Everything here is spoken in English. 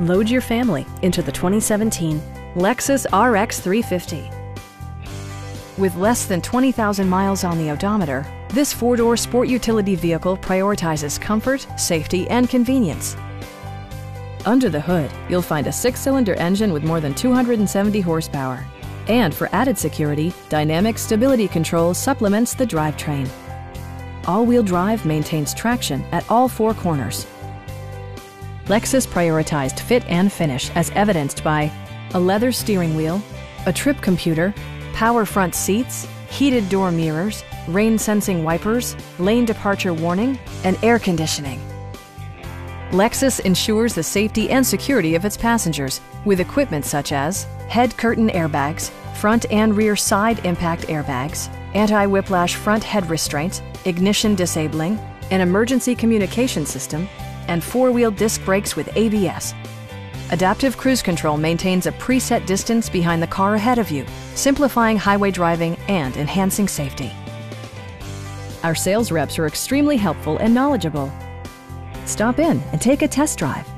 Load your family into the 2017 Lexus RX 350. With less than 20,000 miles on the odometer, this four-door sport utility vehicle prioritizes comfort, safety, and convenience. Under the hood, you'll find a six-cylinder engine with more than 270 horsepower. And for added security, Dynamic Stability Control supplements the drivetrain. All-wheel drive maintains traction at all four corners, Lexus prioritized fit and finish as evidenced by a leather steering wheel, a trip computer, power front seats, heated door mirrors, rain sensing wipers, lane departure warning, and air conditioning. Lexus ensures the safety and security of its passengers with equipment such as head curtain airbags, front and rear side impact airbags, anti-whiplash front head restraints, ignition disabling, an emergency communication system, and four-wheel disc brakes with ABS. Adaptive Cruise Control maintains a preset distance behind the car ahead of you, simplifying highway driving and enhancing safety. Our sales reps are extremely helpful and knowledgeable. Stop in and take a test drive.